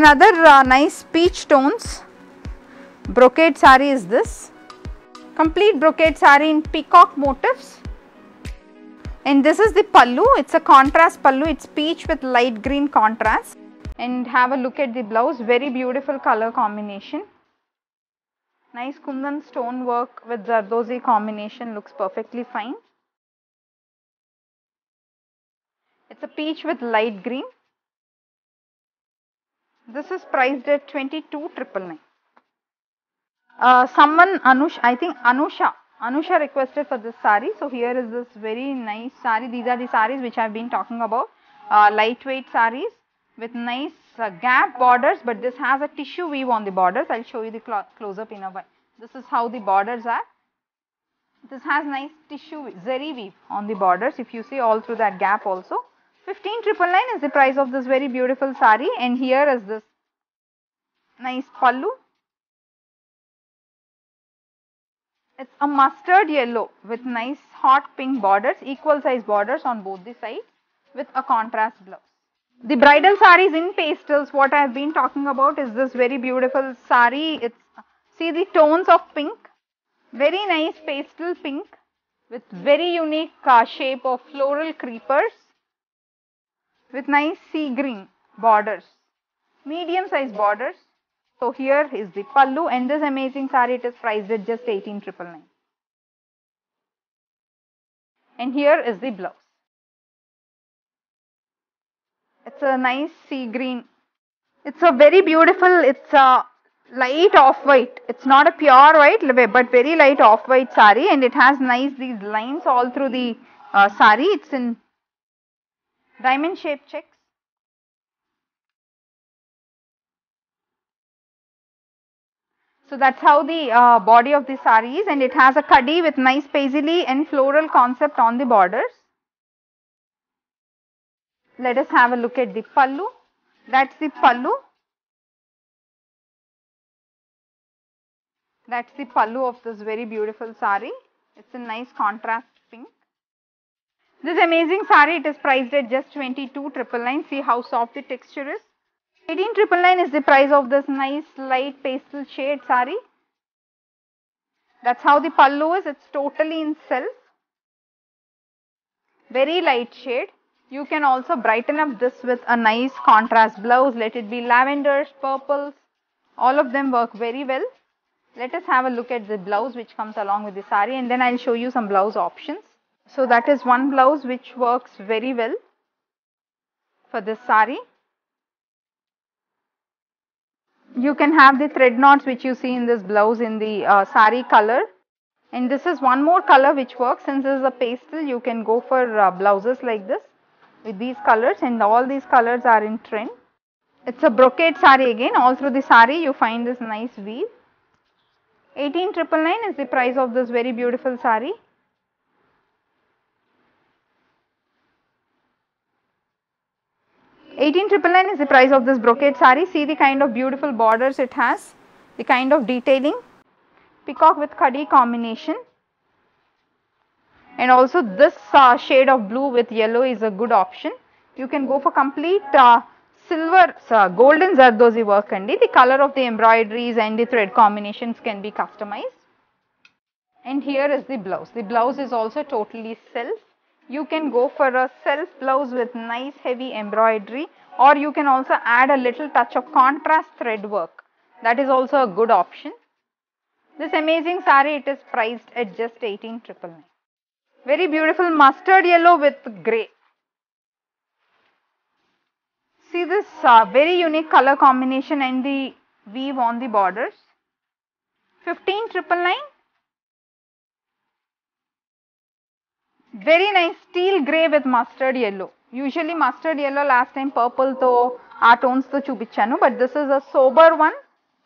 Another uh, nice peach tones brocade sari is this. Complete brocade sari in peacock motifs. And this is the pallu, it's a contrast pallu, it's peach with light green contrast. And have a look at the blouse, very beautiful color combination. Nice kundan stone work with zardozi combination looks perfectly fine. It's a peach with light green. This is priced at 22,999. Uh, someone Anush, I think Anusha, Anusha requested for this sari. So here is this very nice sari. These are the saris which I have been talking about. Uh, lightweight saris with nice uh, gap borders, but this has a tissue weave on the borders. I'll show you the close up in a while. This is how the borders are. This has nice tissue zari weave on the borders. If you see all through that gap also. 15,999 is the price of this very beautiful sari and here is this nice pallu. It's a mustard yellow with nice hot pink borders, equal size borders on both the sides with a contrast blouse. The bridal saris in pastels, what I have been talking about is this very beautiful sari. It's see the tones of pink, very nice pastel pink with very unique uh, shape of floral creepers with nice sea green borders, medium size borders. So here is the pallu and this amazing sari it is priced at just 18,999. And here is the blouse. It's a nice sea green. It's a very beautiful, it's a light off-white. It's not a pure white but very light off-white sari and it has nice these lines all through the uh, sari. It's in diamond shaped checks. So that's how the uh, body of the sari is and it has a kadi with nice paisley and floral concept on the borders. Let us have a look at the pallu. That's the pallu. That's the pallu of this very beautiful sari. It's a nice contrast. This amazing sari, it is priced at just 22,999. See how soft the texture is. 18,999 is the price of this nice light pastel shade sari. That's how the pallu is. It's totally in self. Very light shade. You can also brighten up this with a nice contrast blouse. Let it be lavenders, purples. All of them work very well. Let us have a look at the blouse which comes along with the sari and then I'll show you some blouse options. So that is one blouse which works very well for this sari. You can have the thread knots which you see in this blouse in the uh, sari color. And this is one more color which works since this is a pastel you can go for uh, blouses like this with these colors and all these colors are in trend. It's a brocade sari again all through the sari you find this nice weave. 18,999 is the price of this very beautiful sari. Eighteen triple nine is the price of this brocade sari. See the kind of beautiful borders it has, the kind of detailing, peacock with khadi combination. And also this uh, shade of blue with yellow is a good option. You can go for complete uh, silver, uh, golden zardozi work and the color of the embroideries and the thread combinations can be customized. And here is the blouse. The blouse is also totally self. You can go for a self blouse with nice heavy embroidery or you can also add a little touch of contrast thread work. That is also a good option. This amazing sari it is priced at just 18,999. Very beautiful mustard yellow with grey. See this uh, very unique color combination and the weave on the borders. 15,999. very nice steel grey with mustard yellow. Usually mustard yellow last time purple to our tones to chubichanu but this is a sober one.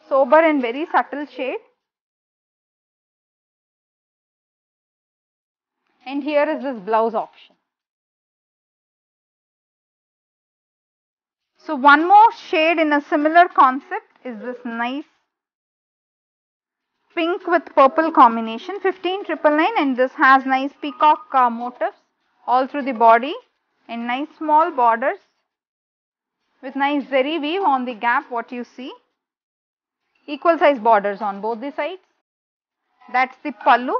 Sober and very subtle shade. And here is this blouse option. So one more shade in a similar concept is this nice pink with purple combination 15999 and this has nice peacock uh, motifs all through the body and nice small borders with nice zari weave on the gap what you see. Equal size borders on both the sides. That's the pallu.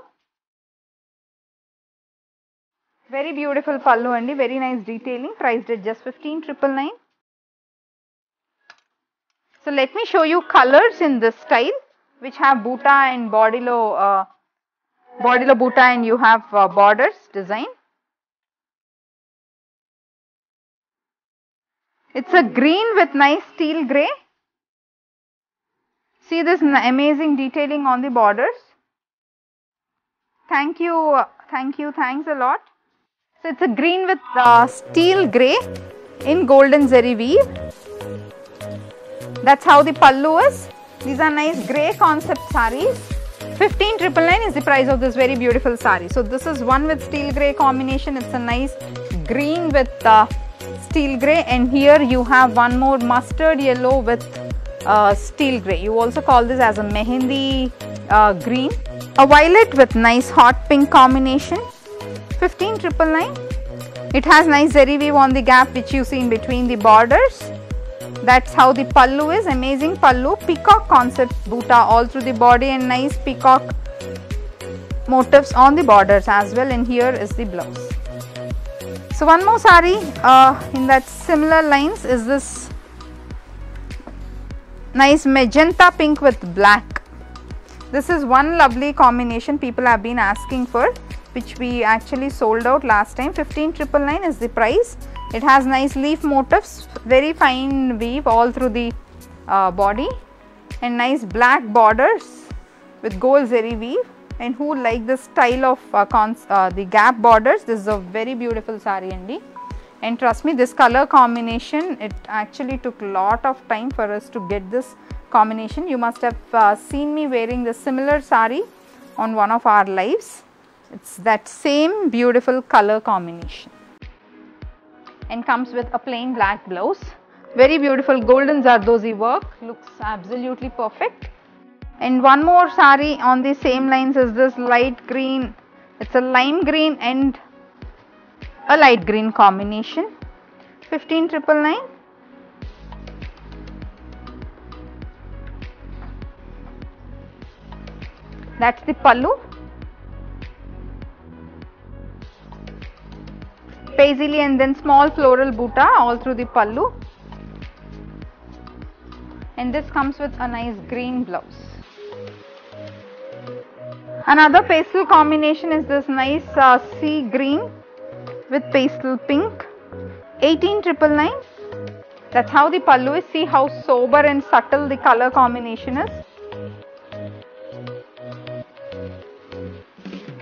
Very beautiful pallu and very nice detailing. Priced at just 15999 so let me show you colors in this style which have buta and bodilo uh, bodilo buta and you have uh, borders design. It's a green with nice steel grey see this amazing detailing on the borders. Thank you uh, thank you thanks a lot. So it's a green with uh, steel grey in golden zari weave. That's how the pallu is these are nice grey concept saris 15999 is the price of this very beautiful sari so this is one with steel grey combination. It's a nice green with uh, steel grey. And here you have one more mustard yellow with uh, steel grey. You also call this as a mehendi uh, green. A violet with nice hot pink combination. 15999 it has nice zari weave on the gap which you see in between the borders that's how the pallu is. Amazing pallu. Peacock concept buta all through the body and nice peacock motifs on the borders as well. And here is the blouse. So one more sari uh, in that similar lines is this nice magenta pink with black. This is one lovely combination people have been asking for which we actually sold out last time. 15999 is the price it has nice leaf motifs very fine weave all through the uh, body and nice black borders with gold zari weave. And who like the style of uh, uh, the gap borders? This is a very beautiful sari and trust me this color combination it actually took lot of time for us to get this combination. You must have uh, seen me wearing the similar sari on one of our lives. It's that same beautiful color combination and comes with a plain black blouse. Very beautiful golden zardozi work. Looks absolutely perfect. And one more sari on the same lines is this light green. It's a lime green and a light green combination. 15999 that's the pallu paisley and then small floral buta all through the pallu. And this comes with a nice green blouse. Another pastel combination is this nice uh, sea green with pastel pink. 18999 that's how the pallu is. See how sober and subtle the color combination is.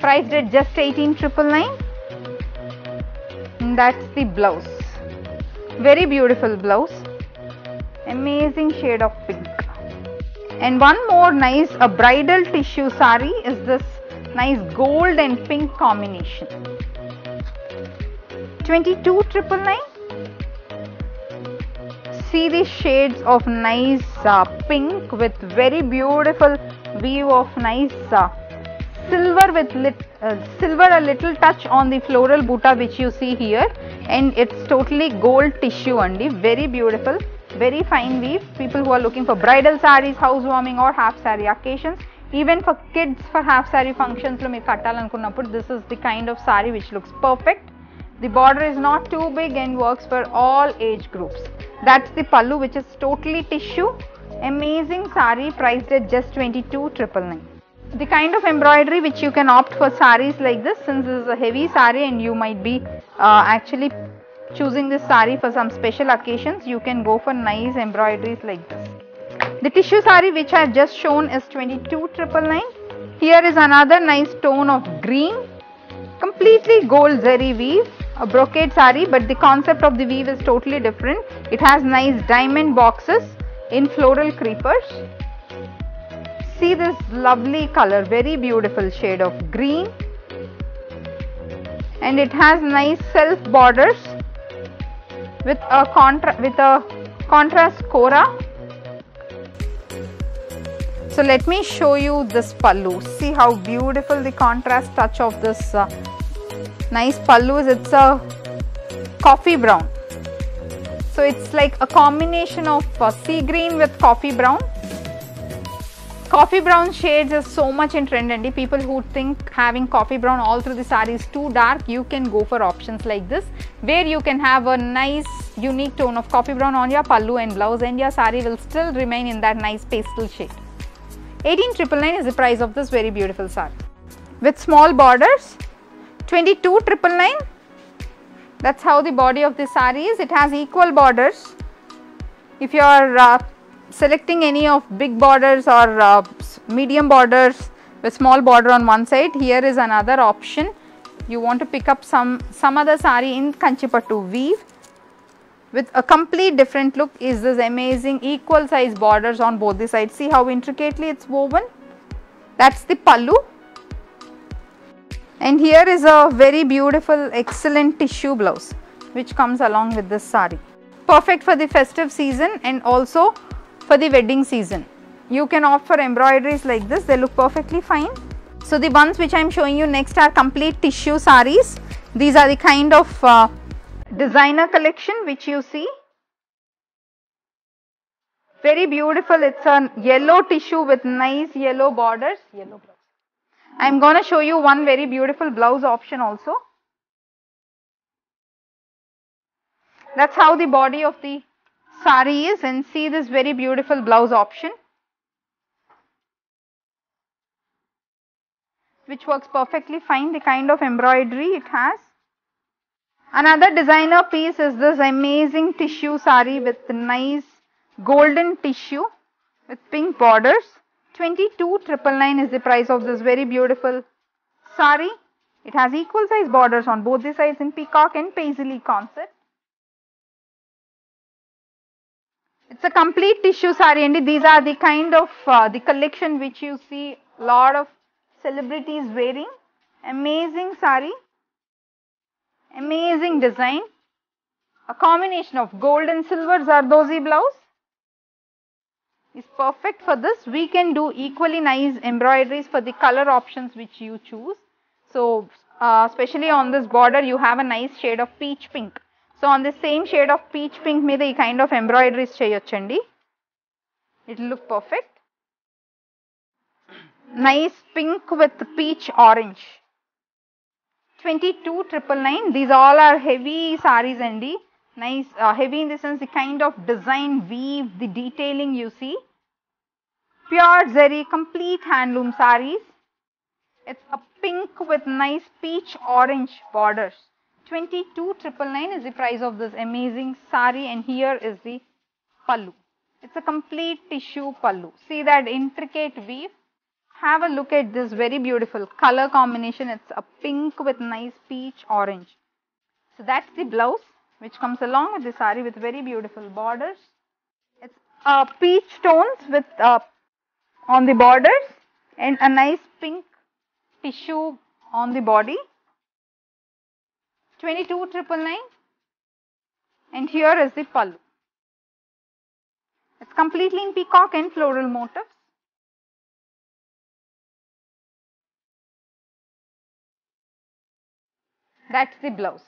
Priced at just 18999 that's the blouse. Very beautiful blouse. Amazing shade of pink. And one more nice a bridal tissue sari is this nice gold and pink combination. 22999 see the shades of nice uh, pink with very beautiful view of nice uh, silver with lit, uh, silver a little touch on the floral buta which you see here. And it's totally gold tissue only. Very beautiful. Very fine weave. People who are looking for bridal sarees housewarming or half saree occasions. Even for kids for half saree functions lo meer kattalankunnappudu this is the kind of saree which looks perfect. The border is not too big and works for all age groups. That's the pallu which is totally tissue. Amazing saree priced at just 22999 the kind of embroidery which you can opt for saris like this since this is a heavy sari and you might be uh, actually choosing this sari for some special occasions you can go for nice embroideries like this. The tissue sari which I have just shown is 22999 here is another nice tone of green completely gold zari weave a brocade sari but the concept of the weave is totally different. It has nice diamond boxes in floral creepers see this lovely color very beautiful shade of green. And it has nice self borders with a contra with a contrast kora so let me show you this pallu. See how beautiful the contrast touch of this uh, nice pallu is. It's a coffee brown. So it's like a combination of uh, sea green with coffee brown. Coffee brown shades is so much in trend and people who think having coffee brown all through the saree is too dark, you can go for options like this where you can have a nice unique tone of coffee brown on your pallu and blouse and your saree will still remain in that nice pastel shade. 18999 is the price of this very beautiful saree. With small borders, 22999 that's how the body of the saree is. It has equal borders. If you are uh, selecting any of big borders or uh, medium borders with small border on one side, here is another option. You want to pick up some, some other saree in Kanchipattu weave with a complete different look is this amazing equal size borders on both the sides. See how intricately it's woven. That's the pallu and here is a very beautiful excellent tissue blouse which comes along with this sari. Perfect for the festive season and also for the wedding season. You can opt for embroideries like this, they look perfectly fine. So the ones which I am showing you next are complete tissue saris. These are the kind of uh, designer collection which you see. Very beautiful, it's a yellow tissue with nice yellow borders. Yellow I am going to show you one very beautiful blouse option also. That's how the body of the sari is and see this very beautiful blouse option. Which works perfectly fine the kind of embroidery it has. Another designer piece is this amazing tissue sari with nice golden tissue with pink borders. 22,999 is the price of this very beautiful sari. It has equal size borders on both the sides in peacock and paisley concept. It's a complete tissue sari and these are the kind of uh, the collection which you see a lot of celebrities wearing. Amazing sari, amazing design, a combination of gold and silver Zardozi blouse is perfect for this. We can do equally nice embroideries for the color options which you choose. So, uh, especially on this border you have a nice shade of peach pink. So, on the same shade of peach pink మీద ఈ kind of embroideries చేయొచ్చండి. It will look perfect. Nice pink with peach orange. 22,999. These all are heavy saris అండి. nice uh, heavy in the sense the kind of design weave the detailing you see pure zari complete handloom saris it's a pink with nice peach orange borders 22999 is the price of this amazing sari and here is the pallu. It's a complete tissue pallu. See that intricate weave? Have a look at this very beautiful color combination. It's a pink with nice peach orange. So that's the blouse which comes along with the sari with very beautiful borders. It's uh, peach tones with uh, on the borders and a nice pink tissue on the body. 22999 and here is the pallu. It's completely in peacock and floral motifs. That's the blouse.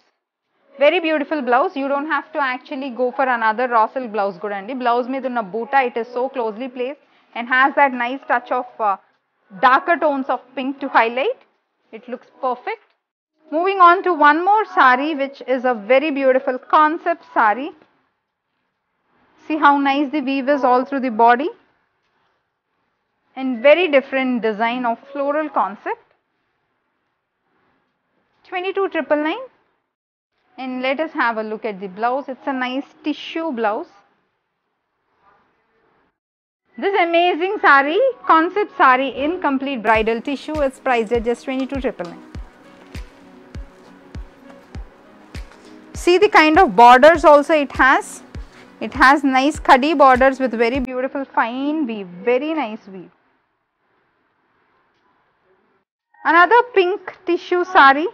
Very beautiful blouse. You don't have to actually go for another raw silk blouse. Gurandi. Blouse me the nabuta. It is so closely placed and has that nice touch of uh, darker tones of pink to highlight. It looks perfect. Moving on to one more sari which is a very beautiful concept sari. See how nice the weave is all through the body and very different design of floral concept. 22,999 and let us have a look at the blouse. It's a nice tissue blouse. This amazing sari, concept sari in complete bridal tissue is priced at just 22,999. See the kind of borders also it has. It has nice khadi borders with very beautiful fine weave, very nice weave. Another pink tissue sari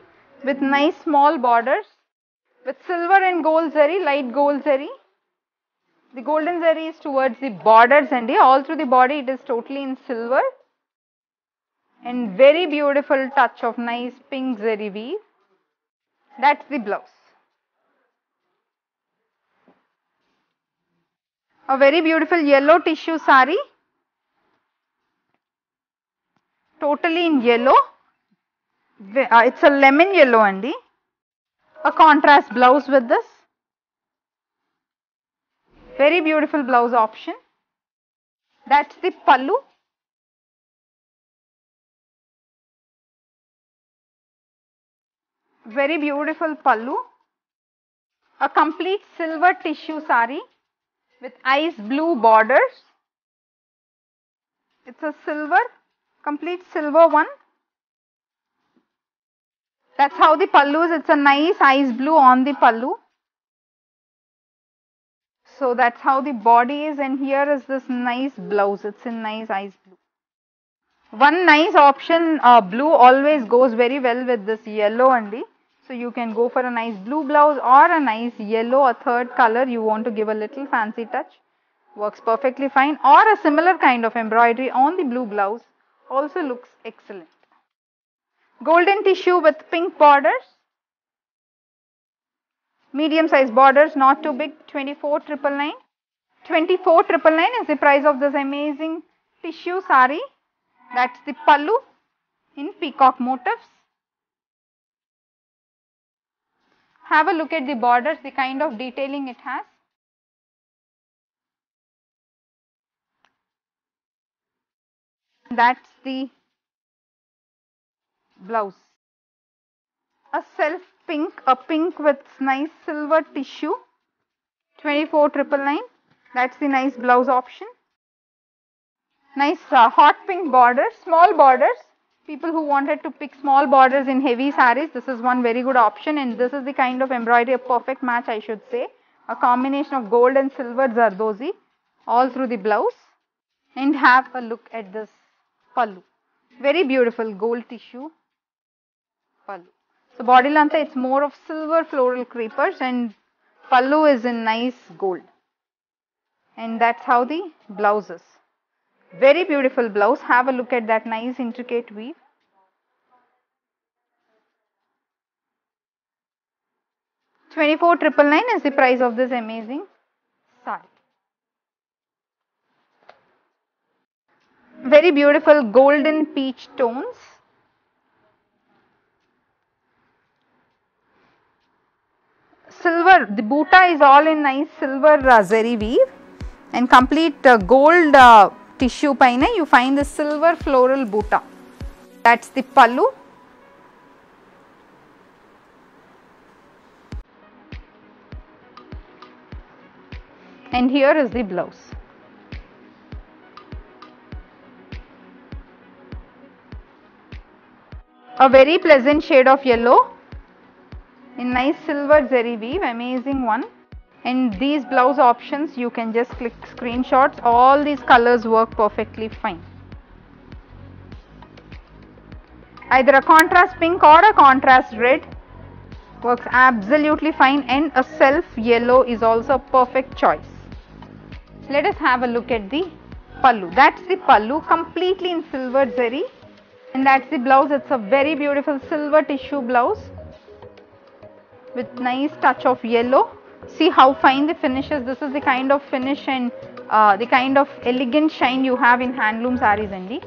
with nice small borders with silver and gold zari, light gold zari. The golden zari is towards the borders and all through the body it is totally in silver and very beautiful touch of nice pink zari weave. That's the blouse. A very beautiful yellow tissue sari. Totally in yellow. Uh, it's a lemon yellow andi. A contrast blouse with this. Very beautiful blouse option. That's the pallu. Very beautiful pallu. A complete silver tissue sari with ice blue borders. It's a silver, complete silver one. That's how the pallu is. It's a nice ice blue on the pallu. So that's how the body is and here is this nice blouse. It's in nice ice blue. One nice option, uh, blue always goes very well with this yellow only. So you can go for a nice blue blouse or a nice yellow, a third color you want to give a little fancy touch. Works perfectly fine or a similar kind of embroidery on the blue blouse also looks excellent. Golden tissue with pink borders. Medium size borders, not too big, 24 triple nine. 24 triple nine is the price of this amazing tissue sari. That's the pallu in peacock motifs. Have a look at the borders, the kind of detailing it has. That's the blouse. A self pink, a pink with nice silver tissue. 24 triple nine. That's the nice blouse option. Nice uh, hot pink borders, small borders. People who wanted to pick small borders in heavy saris, this is one very good option and this is the kind of embroidery, a perfect match I should say. A combination of gold and silver zardozi all through the blouse. And have a look at this pallu. Very beautiful gold tissue pallu. So body lantha it's more of silver floral creepers and pallu is in nice gold. And that's how the blouse is. Very beautiful blouse. Have a look at that nice intricate weave. Twenty-four triple nine is the price of this amazing sari. Very beautiful golden peach tones. Silver, the buta is all in nice silver uh, weave and complete uh, gold uh, tissue paina you find the silver floral buta. That's the pallu. And here is the blouse. A very pleasant shade of yellow in nice silver zari weave, amazing one. And these blouse options you can just click screenshots, all these colors work perfectly fine. Either a contrast pink or a contrast red works absolutely fine and a self yellow is also a perfect choice. Let us have a look at the pallu. That's the pallu completely in silver zari and that's the blouse. It's a very beautiful silver tissue blouse with nice touch of yellow. See how fine the finish is. This is the kind of finish and uh, the kind of elegant shine you have in handloom saris Andy.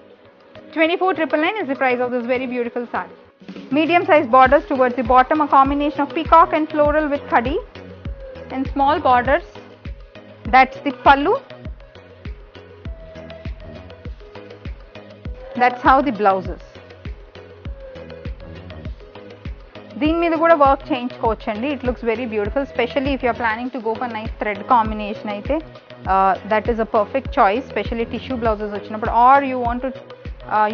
24,999 is the price of this very beautiful sari. Medium size borders towards the bottom, a combination of peacock and floral with khadi and small borders. That's the pallu. That's how the blouse is. దీని మీద కూడా work చేయించుకోవచ్చు అండి it looks very beautiful specially if you're planning to go for nice thread combination అయితే that is a perfect choice specially tissue blouses వచ్చినప్పుడు are you want to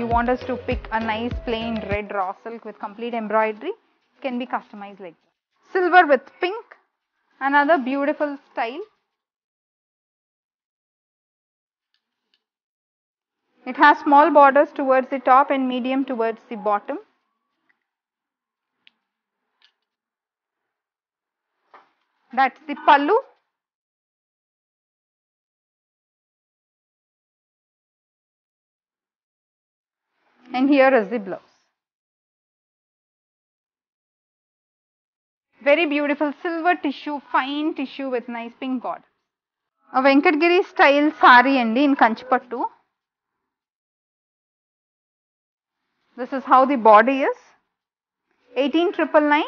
you want us to pick a nice plain red raw silk with complete embroidery can be customise like silver with pink another beautiful style It has small borders towards the top and medium towards the bottom. That's the pallu. And here is the blouse. Very beautiful silver tissue, fine tissue with nice pink border. A Venkatgiri style sari andi in Kanchipattu. This is how the body is. 18999.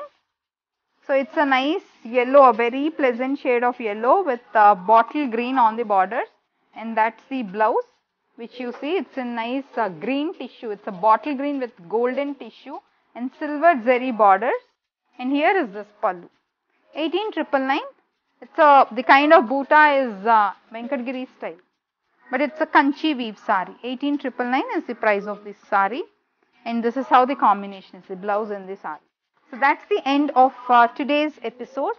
So it's a nice yellow, a very pleasant shade of yellow with uh, bottle green on the borders and that's the blouse which you see it's a nice uh, green tissue. It's a bottle green with golden tissue and silver zari borders and here is this pallu. 18999. It's a, the kind of buta is uh, Venkatgiri style but it's a kanchi weave sari. 18999 is the price of this sari and this is how the combination is the blouse and the sari. So that's the end of uh, today's episode.